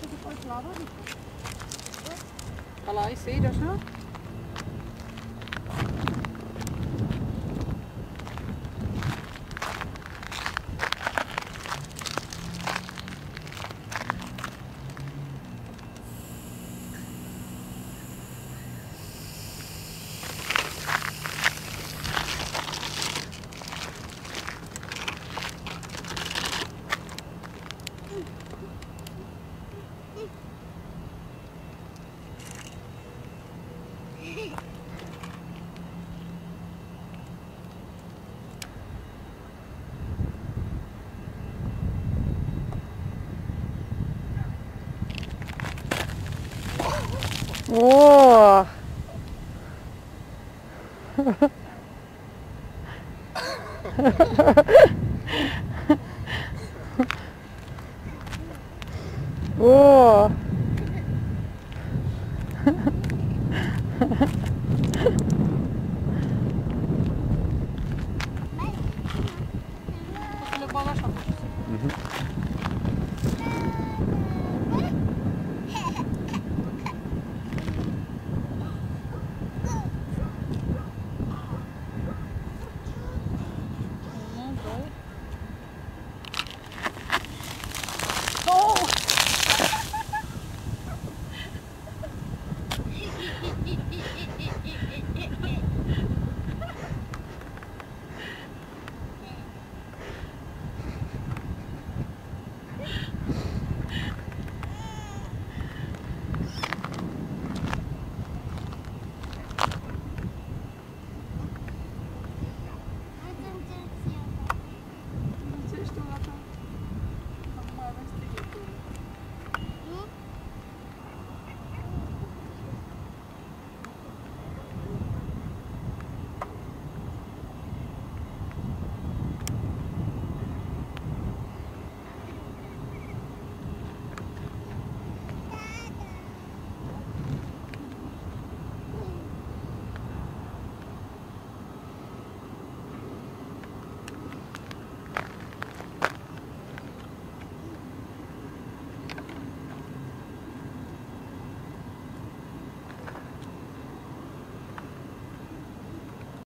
Lassen Sie kurz sehe das schon. 오. 오. 嗯哼。